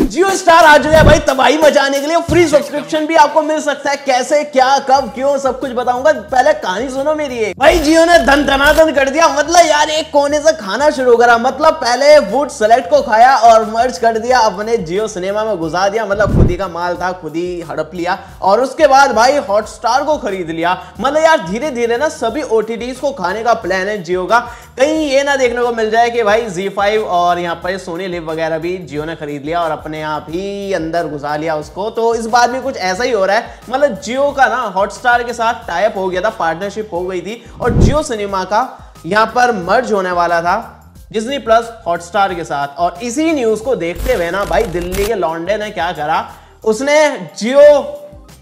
जियो star आ चुका है भाई तबाही मचाने के लिए फ्री सब्सक्रिप्शन भी आपको मिल सकता है। कैसे क्या कब क्यों सब कुछ बताऊँगा। पहले कहानी सुनो मेरी एक। भाई जियो ने धन धनाधन कर दिया। मतलब यार एक कोने से खाना शुरू करा। मतलब पहले वुड सेलेक्ट को खाया और मर्ज कर दिया अपने जियो सिनेमा में घुसा दिया। मतलब खुद ही का माल था खुद ही हड़प लिया। और उसके बाद भाई हॉटस्टार को खरीद लिया। मतलब यार धीरे धीरे ना सभी ओ को खाने का प्लान है जियो का। कहीं ये ना देखने को मिल जाए कि भाई जी और यहाँ पर सोनी लिव वगैरह भी जियो ने खरीद लिया और अपने आप ही अंदर घुसा लिया उसको। तो इस बार भी कुछ ऐसा ही हो रहा है। मतलब जियो का ना हॉटस्टार के साथ टाइप हो गया था पार्टनरशिप हो गई थी और जियो सिनेमा का यहाँ पर मर्ज होने वाला था डिज्नी प्लस हॉटस्टार के साथ। और इसी न्यूज़ को देखते हुए ना भाई दिल्ली के लॉन्डे ने क्या करा? उसने जियो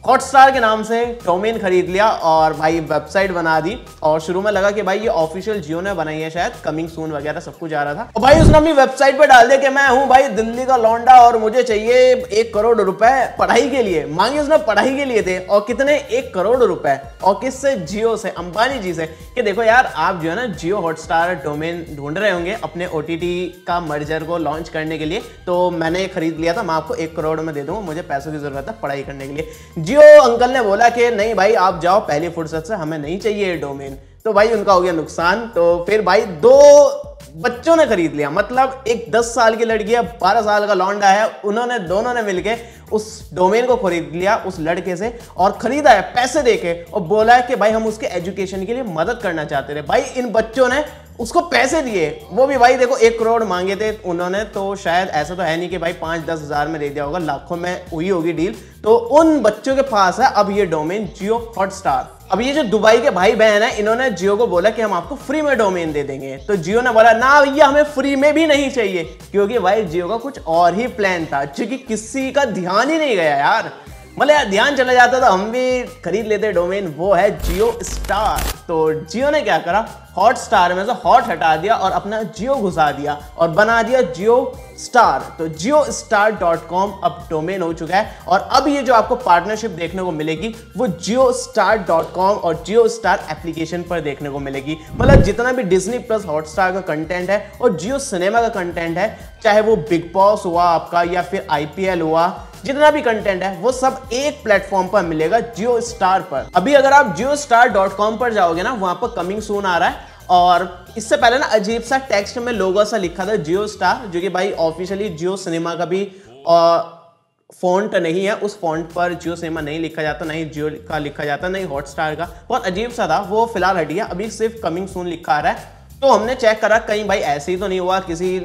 हॉटस्टार के नाम से डोमेन खरीद लिया और भाई वेबसाइट बना दी। और शुरू में लगा कि भाई ये ऑफिशियल जियो ने बनाई है शायद कमिंग सून वगैरह सब कुछ आ रहा था। और भाई उसने अपनी वेबसाइट पे डाल दिया कि मैं हूँ भाई दिल्ली का लौंडा और मुझे चाहिए एक करोड़ रुपए पढ़ाई के लिए। मांगे उसने पढ़ाई के लिए थे और कितने? एक करोड़ रुपए। और किससे? जियो से, अंबानी जी से। कि देखो यार, आप जो है ना जियो हॉटस्टार डोमेन ढूंढ रहे होंगे अपने ओटीटी का मर्जर को लॉन्च करने के लिए। तो मैंने खरीद लिया था, मैं आपको एक करोड़ में दे दूँगा, मुझे पैसों की ज़रूरत है पढ़ाई करने के लिए। जियो जियो अंकल ने बोला कि नहीं भाई, आप जाओ, पहली फुर्सत से हमें नहीं चाहिए डोमेन तो भाई, उनका हो गया नुकसान। तो फिर भाई, दो बच्चों ने खरीद लिया। मतलब एक 10 साल की लड़की है 12 साल का लौंडा है, उन्होंने, दोनों ने मिलके उस डोमेन को खरीद लिया, उस लड़के से, और खरीदा है, पैसे देके, और बोला है कि भाई, हम उसके एजुकेशन के लिए मदद करना चाहते थे भाई, इन बच्चों ने उसको पैसे दिए। वो भी भाई देखो, एक करोड़ मांगे थे उन्होंने तो शायद ऐसा तो है नहीं कि भाई पाँच दस हज़ार में दे दिया होगा, लाखों में हुई होगी डील तो उन बच्चों के पास है अब ये डोमेन जियो हॉटस्टार अब ये जो दुबई के भाई बहन है, इन्होंने जियो को बोला कि हम आपको फ्री में डोमेन दे देंगे। तो जियो ने बोला, ना भैया, हमें फ्री में भी नहीं चाहिए। क्योंकि भाई जियो का कुछ और ही प्लान था क्योंकि किसी का ध्यान ही नहीं गया यार। मतलब यार ध्यान चला जाता तो हम भी खरीद लेते डोमेन वो है जियो स्टार तो जियो ने क्या करा? हॉट स्टार में से हॉट हटा दिया और अपना जियो घुसा दिया और बना दिया जियो स्टार तो जियो स्टार डॉट कॉम अब डोमेन हो चुका है और अब ये जो आपको पार्टनरशिप देखने को मिलेगी, वो जियो स्टार डॉट कॉम और जियो स्टार एप्लीकेशन पर देखने को मिलेगी। मतलब जितना भी डिज्नी प्लस हॉटस्टार का कंटेंट है और जियो सिनेमा का कंटेंट है, चाहे वो बिग बॉस हुआ आपका या फिर आईपीएल हुआ जितना भी कंटेंट है, वो सब एक प्लेटफॉर्म पर मिलेगा जियो स्टार पर। अभी अगर आप जियो स्टार डॉट कॉम पर जाओगे ना, वहाँ पर कमिंग सून आ रहा है। और इससे पहले ना, अजीब सा टेक्स्ट में लोगो सा लिखा था जियो स्टार जो कि भाई ऑफिशियली जियो सिनेमा का भी फॉन्ट नहीं है। उस फॉन्ट पर जियो सिनेमा नहीं लिखा जाता, नहीं जियो का लिखा जाता, नहीं हॉटस्टार का। बहुत अजीब सा था, वो फ़िलहाल हटिया अभी सिर्फ़ कमिंग सून लिखा रहा है। तो हमने चेक करा, कहीं भाई ऐसे ही तो नहीं हुआ, किसी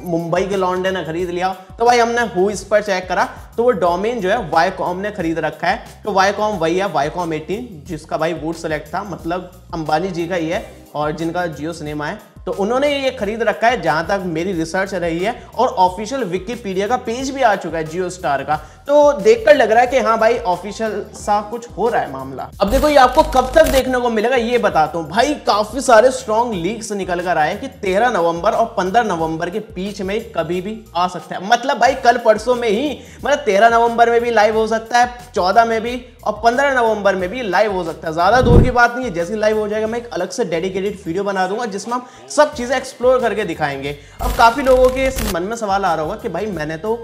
मुंबई के लॉन्डे ने खरीद लिया। तो भाई हमने हु इस पर चेक करा। तो वो डोमेन जो है वाईकॉम ने खरीद रखा है। तो वाईकॉम वही है वाईकॉम 18 जिसका भाई वूड सेलेक्ट था। मतलब अंबानी जी का ही है, और जिनका जियो सिनेमा है। तो उन्होंने ये खरीद रखा है, जहाँ तक मेरी रिसर्च रही है, और ऑफिशियल विकीपीडिया का पेज भी आ चुका है जियो स्टार का। तो देखकर लग रहा है कि हाँ भाई ऑफिशियल सा कुछ हो रहा है मामला। अब देखो, ये आपको कब तक देखने को मिलेगा, ये बताता हूँ। भाई, काफ़ी सारे स्ट्रॉन्ग लीक्स निकल कर आए कि 13 नवंबर और 15 नवंबर के बीच में कभी भी आ सकता है। मतलब भाई, कल परसों में ही मतलब 13 नवंबर में भी लाइव हो सकता है 14 में भी और 15 नवंबर में भी लाइव हो सकता है। ज़्यादा दूर की बात नहीं है, जैसे लाइव हो जाएगा, मैं एक अलग से डेडिकेटेड वीडियो बना दूँगा, जिसमें हम सब चीज़ें एक्सप्लोर करके दिखाएँगे। अब काफ़ी लोगों के मन में सवाल आ रहा होगा कि भाई, मैंने तो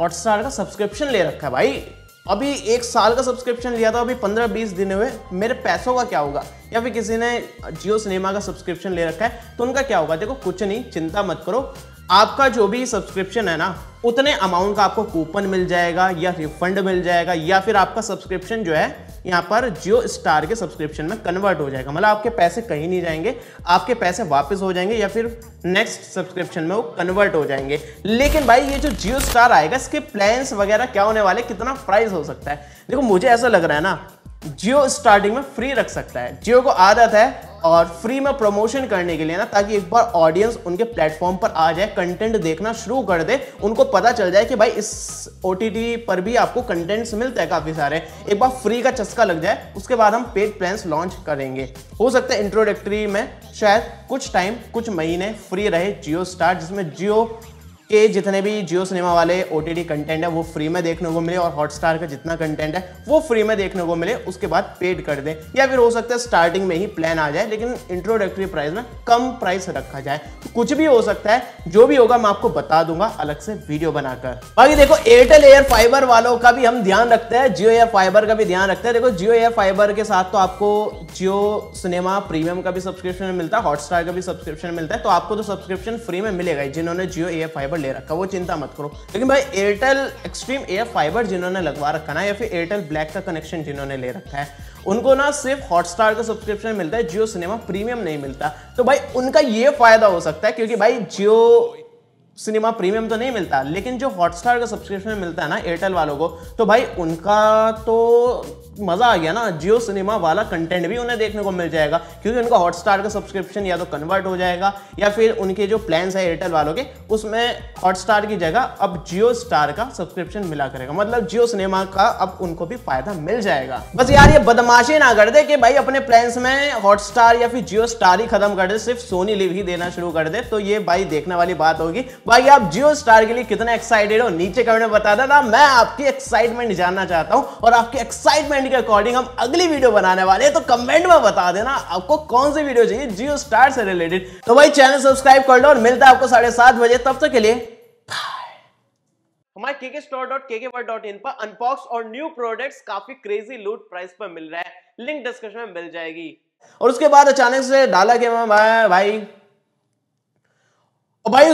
हॉटस्टार का सब्सक्रिप्शन ले रखा है भाई। अभी एक साल का सब्सक्रिप्शन लिया था, अभी पंद्रह बीस दिन हुए, मेरे पैसों का क्या होगा? या फिर किसी ने जियो सिनेमा का सब्सक्रिप्शन ले रखा है तो उनका क्या होगा? देखो, कुछ नहीं, चिंता मत करो। आपका जो भी सब्सक्रिप्शन है ना, उतने अमाउंट का आपको कूपन मिल जाएगा या रिफंड मिल जाएगा या फिर आपका सब्सक्रिप्शन जो है, यहाँ पर जियो स्टार के सब्सक्रिप्शन में कन्वर्ट हो जाएगा। मतलब आपके पैसे कहीं नहीं जाएँगे, आपके पैसे वापस हो जाएँगे या फिर नेक्स्ट सब्सक्रिप्शन में वो कन्वर्ट हो जाएँगे। लेकिन भाई, ये जो जियो स्टार आएगा, इसके प्लान्स वगैरह क्या होने वाले, कितना प्राइस हो सकता है? देखो, मुझे ऐसा लग रहा है ना, जियो स्टार्टिंग में फ्री रख सकता है। जियो को आदत है और फ्री में प्रमोशन करने के लिए ना, ताकि एक बार ऑडियंस उनके प्लेटफॉर्म पर आ जाए कंटेंट देखना शुरू कर दे, उनको पता चल जाए कि भाई इस ओटीटी पर भी आपको कंटेंट्स मिलते हैं काफ़ी सारे। एक बार फ्री का चस्का लग जाए, उसके बाद हम पेड प्लान्स लॉन्च करेंगे। हो सकता है इंट्रोडक्टरी में शायद कुछ टाइम कुछ महीने फ्री रहे जियो स्टार जिसमें जियो के जितने भी जियो सिनेमा वाले ओ कंटेंट है, वो फ्री में देखने को मिले और हॉटस्टार का जितना कंटेंट है, वो फ्री में देखने को मिले, उसके बाद पेड कर दें। या फिर हो सकता है स्टार्टिंग में ही प्लान आ जाए, लेकिन इंट्रोडक्टरी प्राइस में कम प्राइस रखा जाए। तो कुछ भी हो सकता है, जो भी होगा मैं आपको बता दूँगा अलग से वीडियो बनाकर। बाकी देखो एयरटेल एयर फाइबर वालों का भी हम ध्यान रखते हैं जियो एयर फाइबर का भी ध्यान रखते हैं। देखो जियो एयर फाइबर के साथ तो आपको जियो सिनेमा प्रीमियम का भी सब्सक्रिप्शन मिलता है हॉटस्टार का भी सब्सक्रिप्शन मिलता है तो आपको तो सब्सक्रिप्शन फ्री में मिलेगा जिन्होंने जियो एयर फाइबर ले रखा वो चिंता मत करो। लेकिन भाई एयरटेल एक्सट्रीम एयर फाइबर जिन्होंने लगवा रखा ना, या फिर एयरटेल ब्लैक का कनेक्शन जिन्होंने ले रखा है, उनको ना सिर्फ़ हॉटस्टार का सब्सक्रिप्शन मिलता है जियो सिनेमा प्रीमियम नहीं मिलता। तो भाई, उनका ये फ़ायदा हो सकता है, क्योंकि भाई जियो सिनेमा प्रीमियम तो नहीं मिलता, लेकिन जो हॉटस्टार का सब्सक्रिप्शन मिलता है ना एयरटेल वालों को तो भाई उनका तो मज़ा आ गया ना। जियो सिनेमा वाला कंटेंट भी उन्हें देखने को मिल जाएगा, क्योंकि उनका हॉटस्टार का सब्सक्रिप्शन या तो कन्वर्ट हो जाएगा, या फिर उनके जो प्लान्स है एयरटेल वालों के, उसमें हॉटस्टार की जगह अब जियो स्टार का सब्सक्रिप्शन मिला करेगा। मतलब जियो सिनेमा का अब उनको भी फ़ायदा मिल जाएगा। बस यार, ये बदमाशी ना कर दे कि भाई अपने प्लान्स में हॉटस्टार या फिर जियो स्टार ही खत्म कर दे, सिर्फ़ सोनी लिव ही देना शुरू कर दे तो ये भाई देखने वाली बात होगी। भाई आप जियो स्टार के लिए कितने एक्साइटेड हो? नीचे कमेंट में बता देना। मैं आपकी एक्साइटमेंट जानना चाहता हूँ और आपकी एक्साइटमेंट के अकॉर्डिंग हम अगली वीडियो बनाने वाले हैं। तो कमेंट में बता देना आपको कौन सी वीडियो चाहिए जियो स्टार से रिलेटेड तो भाई चैनल सब्सक्राइब कर लो और मिलता है आपको साढ़े सात बजे। तब तक के लिए हमारे केके स्टोर डॉट के के डॉट इन पर अनबॉक्स और न्यू प्रोडक्ट्स काफ़ी क्रेजी लूट प्राइस पर मिल रहा है। लिंक डिस्क्रिप्शन में मिल जाएगी। और उसके बाद अचानक से डाला कि मैं भाई। भाई